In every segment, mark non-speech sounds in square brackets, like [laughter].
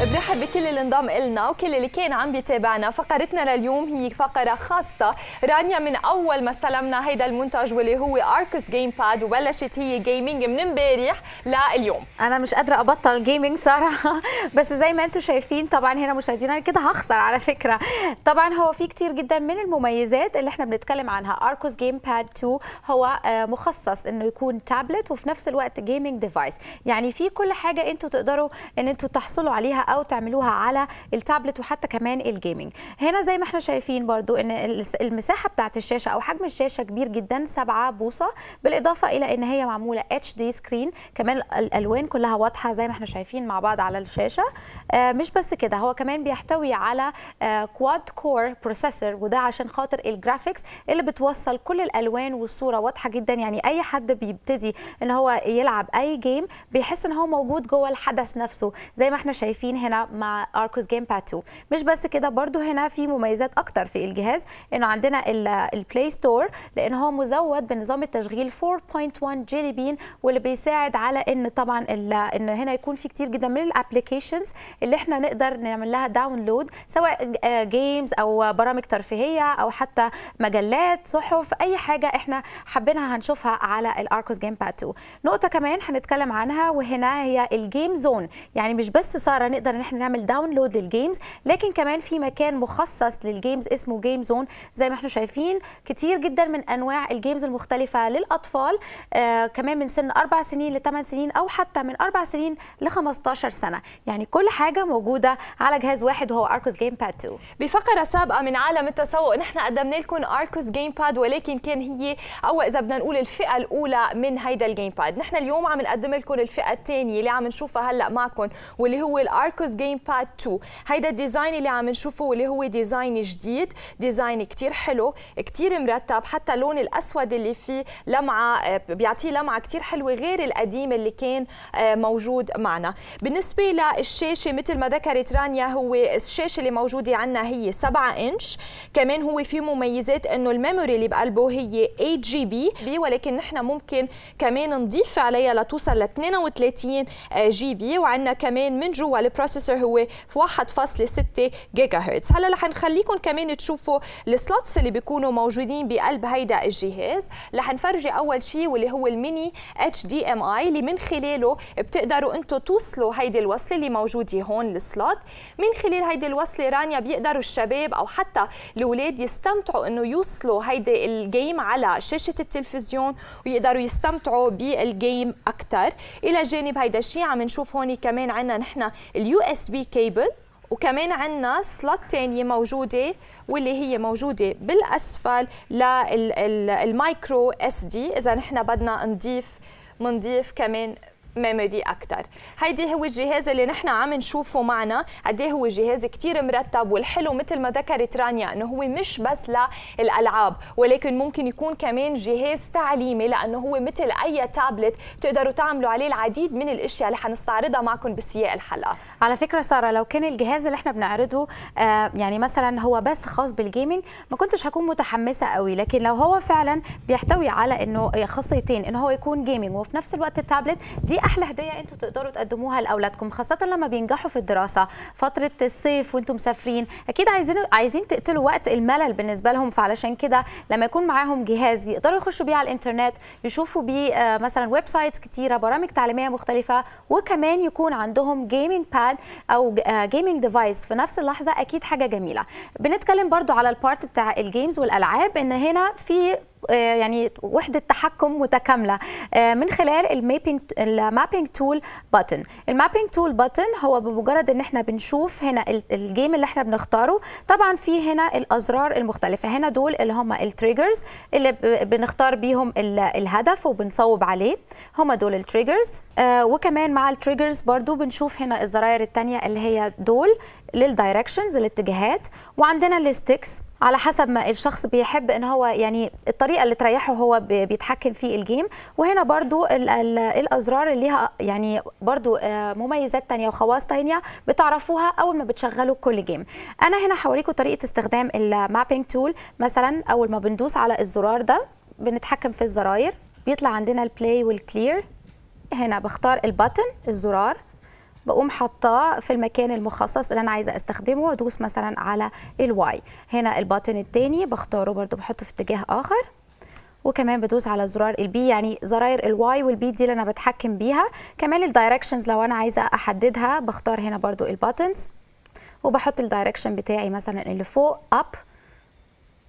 برحب بكل اللي انضم إلنا وكل اللي كان عم بيتابعنا. فقرتنا لليوم هي فقرة خاصة. رانيا من أول ما استلمنا هيدا المنتج واللي هو Archos GamePad وبلشت هي gaming من امبارح لليوم. أنا مش قادرة أبطل gaming صراحة. [laughs] بس زي ما أنتم شايفين طبعا هنا مشاهدينا أنا كده هخسر على فكرة. طبعا هو في كتير جدا من المميزات اللي إحنا بنتكلم عنها. Archos GamePad 2 هو آه، مخصص إنه يكون تابلت وفي نفس الوقت gaming device يعني في كل حاجة أنتوا تقدروا إن أنتوا تحصلوا عليها أو تعملوها على التابلت وحتى كمان ال gaming. هنا زي ما إحنا شايفين برضو إن المساحة بتاعت الشاشة أو حجم الشاشة كبير جدا 7 بوصة بالإضافة إلى إن هي معمولة HD screen كمان الألوان كلها واضحة زي ما إحنا شايفين مع بعض على الشاشة. آه، مش بس كده هو كمان بيحتوي على quad core processor وده عشان خاطر ال graphics اللي بتوصل كل الألوان والصورة واضحة جدا. يعني أي حد بيبتدي إن هو يلعب أي game بيحس إن هو موجود جوه الحدث نفسه. زي ما إحنا شايفين هنا مع Archos GamePad 2 مش بس كده برضو هنا في مميزات أكتر في الجهاز إنه عندنا ال Play Store لأن هو مزود بنظام التشغيل 4.1 Jelly Bean واللي بيساعد على إن طبعا إن هنا يكون في كتير جدا من ال applications اللي إحنا نقدر نعمل لها download سواء games أو برامج ترفيهية أو حتى مجلات صحف أي حاجة إحنا حابينها هنشوفها على ال Archos GamePad 2 نقطة كمان هنتكلم عنها وهنا هي ال Game Zone يعني مش بس ساره نقدر ان إحنا نعمل download لل games لكن كمان في مكان مخصص لل games اسمه Game Zone زي ما إحنا شايفين كتير جدا من أنواع ال games المختلفة للأطفال آه كمان من سن أربع سنين ل 8 سنين أو حتى من أربع سنين ل 15 سنة. يعني كل حاجة موجودة على جهاز واحد وهو Archos GamePad 2 بفقرة سابقة من عالم التسوق نحن قدمنا لكم Archos GamePad ولكن كان هي أو إذا بدنا نقول الفئة الأولى من هيدا ال GamePad، نحن اليوم عم نقدم لكم الفئة الثانية اللي عم نشوفها هلأ معكم واللي هو ال Archos GamePad 2 هيدا ال design اللي عم نشوفه واللي هو design جديد design كتير حلو كتير مرتب حتى اللون الأسود اللي فيه لمعة آه، بيعطيه لمعة كتير حلوة غير القديم اللي كان آه، موجود معنا. بالنسبة للشاشة مثل ما ذكرت رانيا هو الشاشة اللي موجودة عندنا هي 7 إنش. كمان هو في مميزات إنه ال memory اللي بقلبه هي 8 GB ولكن نحن ممكن كمان نضيف عليها لتوصل ل 32 GB وعندنا كمان من جوا ال processor هو في 1.6 جيجا هرتز هلا رح نخليكم كمان تشوفوا ال slots اللي بيكونوا موجودين بقلب هيدا الجهاز. رح نفرجي أول شيء واللي هو ال mini HDMI اللي من خلاله بتقدروا أنتم توصلوا هيدي الوصلة اللي موجودة هون ال slot. من خلال هيدي الوصلة رانيا بيقدروا الشباب أو حتى الأولاد يستمتعوا إنه يوصلوا هيدي ال game على شاشة التلفزيون ويقدروا يستمتعوا بال game أكثر إلى جانب هيدا الشيء عم نشوف هون كمان عندنا نحن ال USB cable وكمان عندنا slot تانية موجودة واللي هي موجودة بالأسفل لل micro SD إذا نحن بدنا نضيف منضيف كمان memory أكثر هيدي هو الجهاز اللي نحن عم نشوفه معنا. قد إيه هو جهاز كثير مرتب والحلو مثل ما ذكرت رانيا إنه هو مش بس للألعاب ولكن ممكن يكون كمان جهاز تعليمي لأنه هو مثل أي تابلت بتقدروا تعملوا عليه العديد من الأشياء اللي حنستعرضها معكم بسياق الحلقة. على فكرة سارة لو كان الجهاز اللي إحنا بنعرضه آه يعني مثلا هو بس خاص بال gaming ما كنتش هكون متحمسة قوي. لكن لو هو فعلا بيحتوي على إنه خاصيتين ان هو يكون gaming وفي نفس الوقت التابلت دي أحلى هدية أنتوا تقدروا تقدموها لأولادكم خاصة لما بينجحوا في الدراسة فترة الصيف وأنتم مسافرين أكيد عايزين عايزين تقتلوا وقت الملل بالنسبة لهم فعلشان كده لما يكون معاهم جهاز يقدروا يخشوا بيه على الإنترنت يشوفوا بيه آه مثلا websites كتيرة برامج تعليمية مختلفة وكمان يكون عندهم gaming pad أو gaming device في نفس اللحظة أكيد حاجة جميلة. بنتكلم برضو على ال part بتاع ال games والألعاب إن هنا في آه، يعني وحدة تحكم متكاملة آه، من خلال ال mapping ال mapping tool button ال mapping tool button. هو بمجرد إن إحنا بنشوف هنا ال- الجيم اللي إحنا بنختاره. طبعا في هنا الأزرار المختلفة. هنا دول اللي هم ال triggers اللي بنختار بيهم ال- الهدف وبنصوب عليه. هم دول ال triggers آه وكمان مع ال triggers برضو بنشوف هنا الزراير التانية اللي هي دول لل directions الاتجاهات وعندنا ال sticks على حسب ما الشخص بيحب إن هو يعني الطريقة اللي تريحه هو بي- بيتحكم في ال game. وهنا برضو ال ال الأزرار اللي ليها يعني برضو آه، مميزات تانية وخواص تانية بتعرفوها أول ما بتشغلوا كل game. أنا هنا هوريكم طريقة استخدام ال mapping tool مثلا أول ما بندوس على الزرار ده بنتحكم في الزراير. بيطلع عندنا ال play وال clear هنا بختار ال button الزرار. بقوم حاطاه في المكان المخصص اللي أنا عايزة أستخدمه وادوس مثلا على ال Y هنا ال button التاني بختاره برضو بحطه في اتجاه آخر. وكمان بدوس على زرار ال B يعني زراير ال Y وال B دي اللي أنا بتحكم بيها. كمان ال directions لو أنا عايزة أحددها بختار هنا برضو ال buttons وبحط ال direction بتاعي مثلا اللي فوق up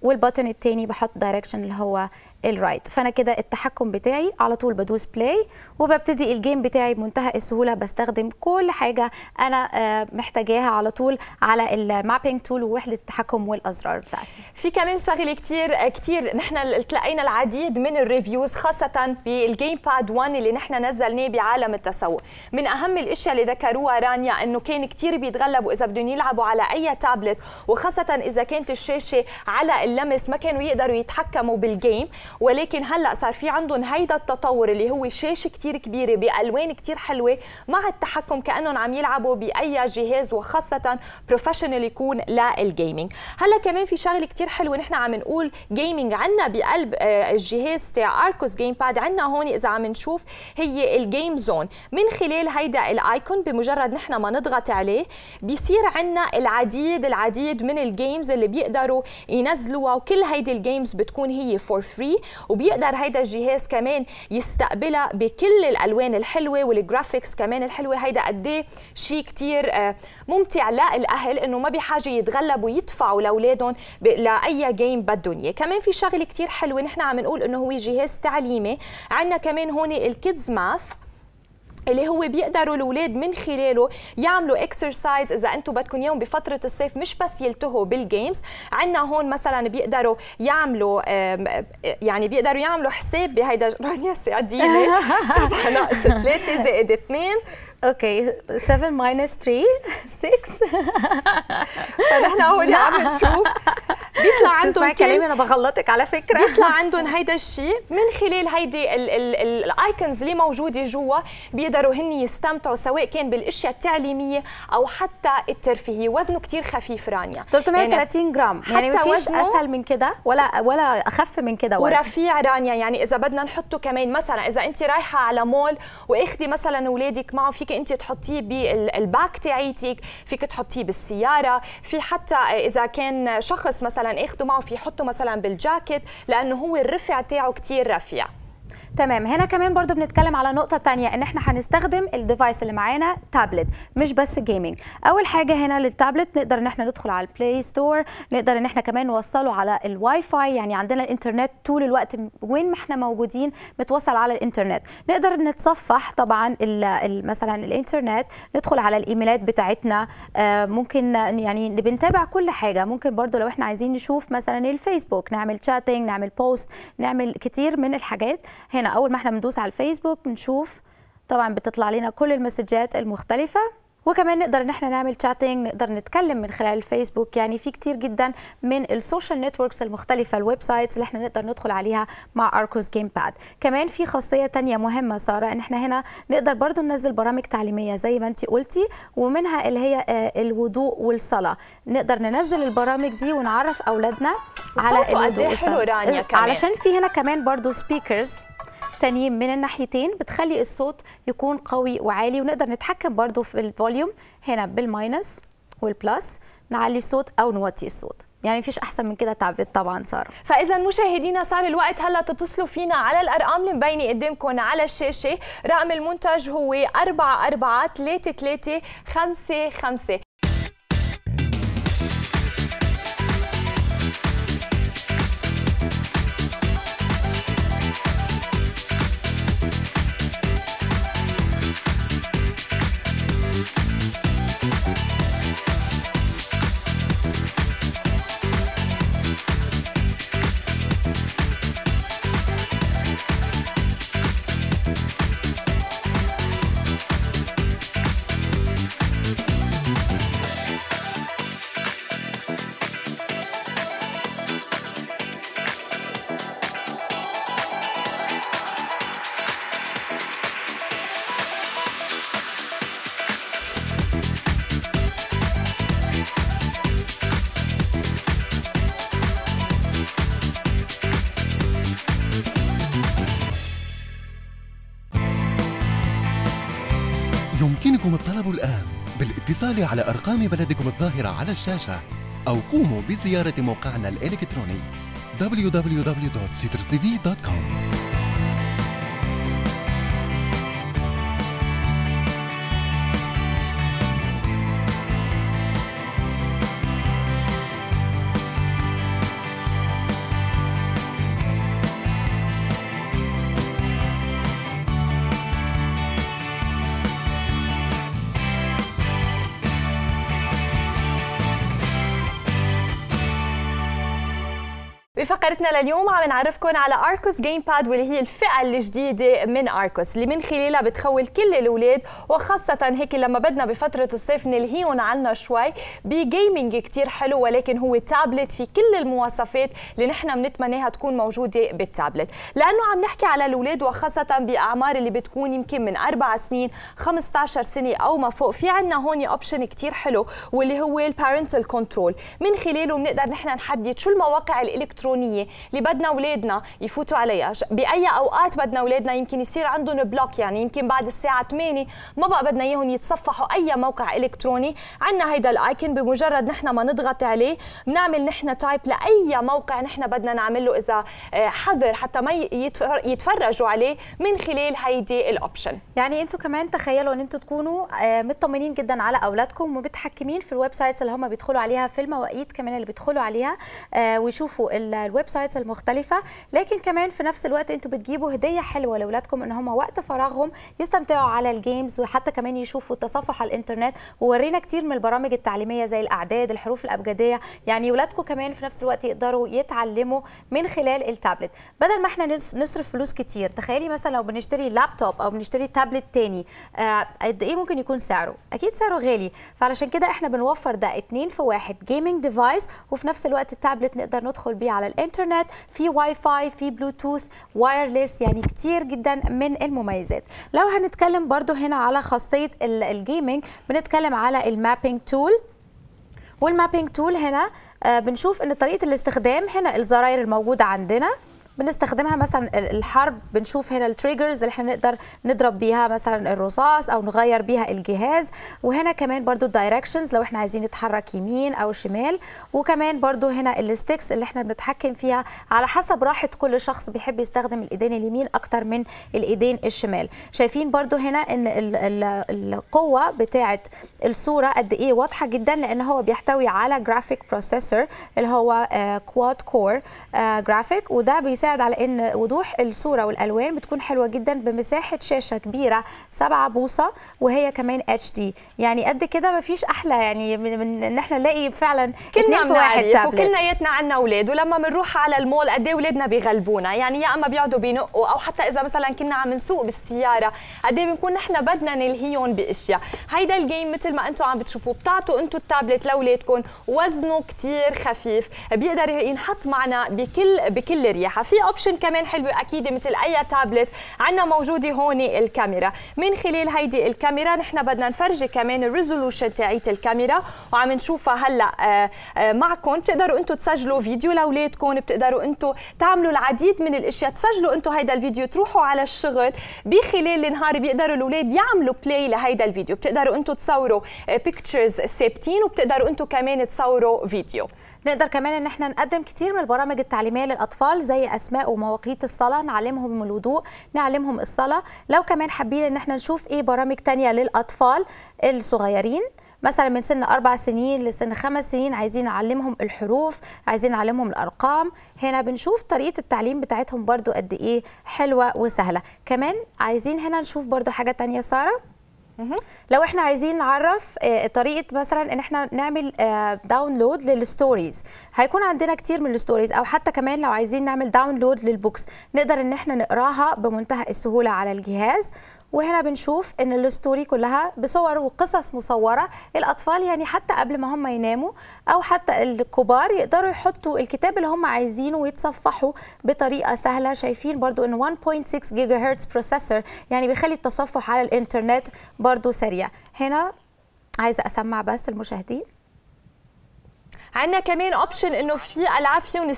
وال button التاني بحط direction اللي هو ال right فأنا كده التحكم بتاعي على طول بدوس play وببتدي ال game بتاعي بمنتهى السهولة بستخدم كل حاجة أنا آه، محتاجاها على طول على ال mapping tool ووحدة التحكم والأزرار بتاعتي. في كمان شغله كتير كتير. نحن تلاقينا العديد من ال reviews خاصة بالجيم باد 1 اللي نحن نزلناه بعالم التسوق. من أهم الأشياء اللي ذكروها رانيا إنه كان كتير بيتغلبوا إذا بدهم يلعبوا على أي تابلت وخاصة إذا كانت الشاشة على اللمس ما كانوا يقدروا يتحكموا بال game ولكن هلأ صار في عندهم هيدا التطور اللي هو شاشة كتير كبيرة بألوان كتير حلوة مع التحكم كأنهم عم يلعبوا بأي جهاز وخاصة professional يكون لل gaming هلأ كمان في شغلة كتير حلوة نحن عم نقول gaming عنا بقلب آه، الجهاز تاع Archos GamePad عنا هون إذا عم نشوف هي ال game zone من خلال هيدا ال icon بمجرد نحن ما نضغط عليه بيصير عنا العديد العديد من ال games اللي بيقدروا ينزلوها وكل هيدي ال games بتكون هي for free وبيقدر هيدا الجهاز كمان يستقبلها بكل الألوان الحلوة وال graphics كمان الحلوة. هيدا قد إيه شيء كثير آه، ممتع للأهل إنه ما بحاجة يتغلبوا يدفعوا لأولادهم لأي game بدهم إياه. كمان في شغلة كثير حلوة نحن عم نقول إنه هو جهاز تعليمي. عندنا كمان هون ال kids math اللي هو بيقدروا الأولاد من خلاله يعملوا exercise إذا أنتم بدكم اياهم بفترة الصيف مش بس يلتهوا بال games عندنا هون مثلا بيقدروا يعملوا يعني بيقدروا يعملوا حساب بهيدا [laughs] رانيا ساعديني [laughs] سبعة ناقص ثلاثة زائد اثنين. okay 7 minus 3 6 فنحن هون عم نشوف. بيطلع [laughs] كل كلامي أنا بغلطك على فكرة. بيطلع [laughs] عندهم هيدا الشيء من خلال هيدي ال icons اللي موجودة جوا بيقدروا هن يستمتعوا سواء كان بالأشياء التعليمية أو حتى الترفيهية. وزنه كتير خفيف رانيا. 330 جرام. يعني حتى مفيش وزنه- أسهل من كده ولا ولا أخف من كده. ورفيع رانيا. يعني إذا بدنا نحطه كمان مثلا إذا انت رايحة على مول وأخدي مثلا أولادك معه فيك انت تحطيه بالباك تاعيتك فيك تحطيه بالسيارة في حتى إذا كان شخص مثلا اخده معه في يحطه مثلا بالجاكيت لأنه هو الرفع تاعه كتير رفيع. تمام. هنا كمان برضو بنتكلم على نقطة تانية إن إحنا هنستخدم ال device اللي معانا تابلت مش بس gaming أول حاجة هنا للتابلت نقدر إن إحنا ندخل على ال Play Store نقدر إن إحنا كمان نوصله على الواي فاي يعني عندنا الإنترنت طول الوقت وين ما إحنا موجودين متوصل على الإنترنت. نقدر نتصفح طبعا مثلا الإنترنت ندخل على الإيميلات بتاعتنا. آه، ممكن يعني بنتابع كل حاجة. ممكن برضو لو إحنا عايزين نشوف مثلا الفيسبوك نعمل chatting نعمل post نعمل كتير من الحاجات. هنا أول ما إحنا بندوس على الفيسبوك بنشوف طبعا بتطلع لنا كل المسجات المختلفة. وكمان نقدر إن إحنا نعمل chatting نقدر نتكلم من خلال الفيسبوك. يعني في كتير جدا من ال social networks المختلفة ال websites اللي إحنا نقدر ندخل عليها مع Archos GamePad كمان في خاصية تانية مهمة سارة إن إحنا هنا نقدر برضو ننزل برامج تعليمية زي ما انت قلتي ومنها اللي هي آه، الوضوء والصلاة. نقدر ننزل البرامج دي ونعرف أولادنا على قد الوضوء إيه حلو. رانيا كمان. علشان في هنا كمان برضو speakers تانيين من الناحيتين بتخلي الصوت يكون قوي وعالي ونقدر نتحكم برضو في ال volume هنا بال minus وال plus نعلي الصوت أو نوطي الصوت. يعني مفيش أحسن من كده تابلت طبعا سارة. فاذا مشاهدينا صار الوقت هلأ تتصلوا فينا على الأرقام اللي مبينه قدامكم على الشاشة. رقم المنتج هو 4 4 3 3 5 5 بالاتصال على أرقام بلدكم الظاهرة على الشاشة أو قوموا بزيارة موقعنا الإلكتروني www.citrustv.com بفقرتنا لليوم عم نعرفكم على Archos GamePad واللي هي الفئة الجديدة من Archos اللي من خلالها بتخول كل الأولاد وخاصة هيك لما بدنا بفترة الصيف نلهيهم عنا شوي. ب gaming كثير حلو ولكن هو تابلت في كل المواصفات اللي نحن بنتمناها تكون موجودة بالتابلت لأنه عم نحكي على الأولاد وخاصة بأعمار اللي بتكون يمكن من أربع سنين 15 سنة أو ما فوق. في عنا هون option كثير حلو واللي هو ال parental control من خلاله بنقدر نحن نحدد شو المواقع الإلكترونية الالكترونيه اللي بدنا أولادنا يفوتوا عليها. بأي أوقات بدنا أولادنا يمكن يصير عندهم block يعني يمكن بعد الساعة 8 ما بقى بدنا إياهم يتصفحوا أي موقع إلكتروني عندنا هيدا ال icon بمجرد نحن ما نضغط عليه بنعمل نحن type لأي موقع نحن بدنا نعمل له إذا آه، حظر حتى ما يتفرجوا عليه من خلال هيدي ال option يعني أنتم كمان تخيلوا ان أنتم تكونوا آه، مطمنين جدا على أولادكم ومتحكمين في ال websites اللي هم بيدخلوا عليها في المواقيت كمان اللي بيدخلوا عليها آه، ويشوفوا ال websites المختلفة لكن كمان في نفس الوقت أنتوا بتجيبوا هدية حلوة لاولادكم ان هم وقت فراغهم يستمتعوا على ال games وحتى كمان يشوفوا تصفح على الإنترنت. وورينا كتير من البرامج التعليمية زي الأعداد الحروف الأبجدية يعني اولادكم كمان في نفس الوقت يقدروا يتعلموا من خلال التابلت. بدل ما إحنا نصرف فلوس كتير تخيلي مثلا لو بنشتري لابتوب أو بنشتري تابلت تاني آه، قد إيه ممكن يكون سعره؟ أكيد سعره غالي. فعلشان كده إحنا بنوفر ده اتنين في واحد gaming device وفي نفس الوقت التابلت نقدر ندخل بيه على الإنترنت. انترنت في واي فاي في Bluetooth wireless يعني كتير جدا من المميزات. لو هنتكلم برضو هنا على خاصية ال gaming بنتكلم على ال mapping tool وال mapping tool هنا آه، بنشوف إن طريقة الاستخدام هنا الزراير الموجودة عندنا. بنستخدمها مثلا الحرب بنشوف هنا ال triggers اللي إحنا نقدر نضرب بيها مثلا الرصاص أو نغير بيها الجهاز. وهنا كمان برضو ال directions لو إحنا عايزين نتحرك يمين أو شمال. وكمان برضو هنا ال sticks اللي إحنا بنتحكم فيها على حسب راحة كل شخص بيحب يستخدم الإيدين اليمين أكتر من الإيدين الشمال. شايفين برضو هنا إن القوة بتاعه الصورة قد إيه واضحة جدا لأن هو بيحتوي على graphic processor اللي هو quad core graphic وده بيساعد بتساعد على إن وضوح الصورة والألوان بتكون حلوة جدا بمساحة شاشة كبيرة 7 بوصة وهي كمان HD يعني قد كده ما فيش أحلى يعني من إن إحنا نلاقي فعلا كلنا واحد تابلت وكلناياتنا عندنا أولاد ولما بنروح على المول قد إيه أولادنا بيغلبونا. يعني يا أما بيقعدوا بينقوا أو حتى إذا مثلا كنا عم نسوق بالسيارة قد إيه بنكون نحن بدنا نلهيهم بأشياء. هيدا ال game مثل ما أنتم عم بتشوفوا بتعطوا أنتم التابلت لأولادكم وزنه كثير خفيف بيقدر ينحط معنا بكل بكل ريحة. في option كمان حلوة أكيد مثل أي تابلت عندنا موجودة هون الكاميرا. من خلال هيدي الكاميرا نحن بدنا نفرجي كمان ال resolution تاعيت الكاميرا وعم نشوفها هلأ آه، آه، معكم. بتقدروا أنتم تسجلوا فيديو لأولادكم بتقدروا أنتم تعملوا العديد من الأشياء. تسجلوا أنتم هيدا الفيديو تروحوا على الشغل. بخلال النهار بيقدروا الأولاد يعملوا play لهيدا الفيديو. بتقدروا أنتم تصوروا pictures آه، ثابتين وبتقدروا أنتم كمان تصوروا فيديو. نقدر كمان إن إحنا نقدم كتير من البرامج التعليمية للأطفال زي أسماء ومواقيت الصلاة نعلمهم الوضوء نعلمهم الصلاة. لو كمان حابين إن إحنا نشوف إيه برامج تانية للأطفال الصغيرين مثلا من سن أربع سنين لسن خمس سنين عايزين نعلمهم الحروف عايزين نعلمهم الأرقام. هنا بنشوف طريقة التعليم بتاعتهم برضو قد إيه حلوة وسهلة. كمان عايزين هنا نشوف برضو حاجة تانية سارة؟ لو إحنا عايزين نعرف آه، طريقة مثلا إن إحنا نعمل download آه، لل stories هيكون عندنا كتير من ال stories أو حتى كمان لو عايزين نعمل download لل books نقدر إن إحنا نقراها بمنتهى السهولة على الجهاز. وهنا بنشوف إن ال story كلها بصور وقصص مصورة الأطفال يعني حتى قبل ما هم يناموا أو حتى الكبار يقدروا يحطوا الكتاب اللي هم عايزينه ويتصفحوا بطريقة سهلة. شايفين برضو إن 1.6 جيجا هرتز processor يعني بيخلي التصفح على الإنترنت برضو سريع. هنا عايزة أسمع بس المشاهدين. عندنا كمان option إنه في ألعاب فيهم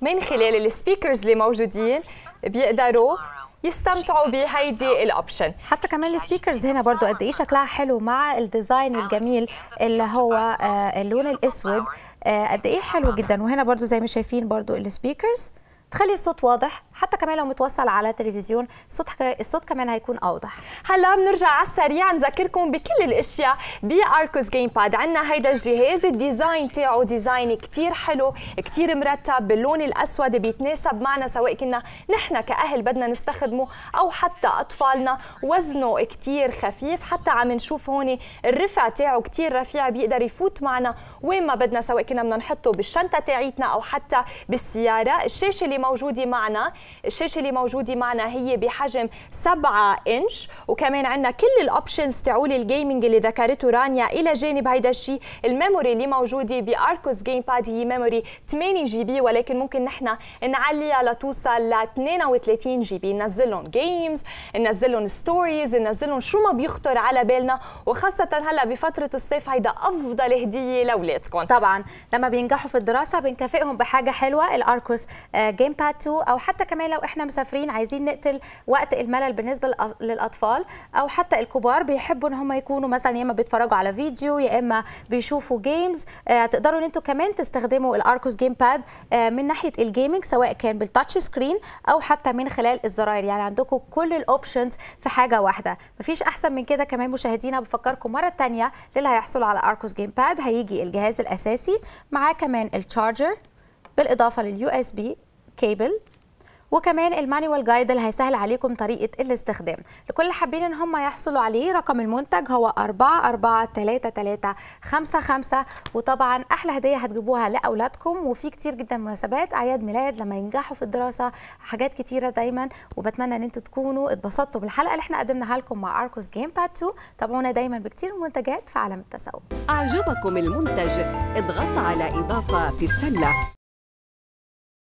من خلال ال speakers اللي موجودين بيقدروا يستمتعوا بهيدي ال option حتى كمان ال speakers هنا برضو قد إيه شكلها حلو مع ال design الجميل اللي هو آه، اللون الأسود. آه، قد إيه حلو جدا. وهنا برضو زي ما شايفين برضو ال speakers تخلي الصوت واضح. حتى كمان لو متوصل على تلفزيون الصوت الصوت كمان هيكون أوضح. هلا بنرجع على السريع نذكركم بكل الأشياء بأركوس Gamepad عندنا هيدا الجهاز ال design تاعه design كثير حلو كثير مرتب باللون الأسود بيتناسب معنا سواء كنا نحن كأهل بدنا نستخدمه أو حتى أطفالنا. وزنه كثير خفيف حتى عم نشوف هون الرفع تاعه كثير رفيع بيقدر يفوت معنا وين ما بدنا سواء كنا بدنا نحطه بالشنطة تاعيتنا أو حتى بالسيارة. الشاشة اللي موجودة معنا الشاشة اللي موجودة معنا هي بحجم 7 إنش. وكمان عندنا كل ال options تاعول ال gaming اللي ذكرته رانيا إلى جانب هيدا الشيء ال memory اللي موجودة بأركوس Gamepad هي memory 8 GB ولكن ممكن نحن نعليها لتوصل ل 32 GB ننزل لهم games ننزل لهم stories ننزل لهم شو ما بيخطر على بالنا. وخاصة هلا بفترة الصيف هيدا أفضل هدية لأولادكم. طبعا لما بينجحوا في الدراسة بنكافئهم بحاجة حلوة الأركوس Gamepad 2 أو حتى كمان لو إحنا مسافرين عايزين نقتل وقت الملل بالنسبة للأطفال أو حتى الكبار بيحبوا إن هم يكونوا مثلا يا إما بيتفرجوا على فيديو يا إما بيشوفوا games آه تقدروا إن أنتم كمان تستخدموا الاركوس Gamepad آه من ناحية ال gaming سواء كان بال touch screen أو حتى من خلال الزراير. يعني عندكم كل ال options في حاجة واحدة. مفيش أحسن من كده. كمان مشاهدينا بفكركم مرة ثانية للي هيحصلوا على اركوس Gamepad هيجي الجهاز الأساسي. معاه كمان ال charger بالإضافة لل USB cable وكمان ال manual guide اللي هيسهل عليكم طريقة الاستخدام. لكل اللي حابين إن هم يحصلوا عليه رقم المنتج هو 443355 وطبعا أحلى هدية هتجيبوها لأولادكم وفي كتير جدا مناسبات. أعياد ميلاد لما ينجحوا في الدراسة حاجات كتيرة دايما. وبتمنى إن أنتم تكونوا اتبسطتوا بالحلقة اللي إحنا قدمناها لكم مع اركوس جيم باد 2 تابعونا دايما بكتير منتجات في عالم التسوق. أعجبكم المنتج؟ اضغط على إضافة في السلة.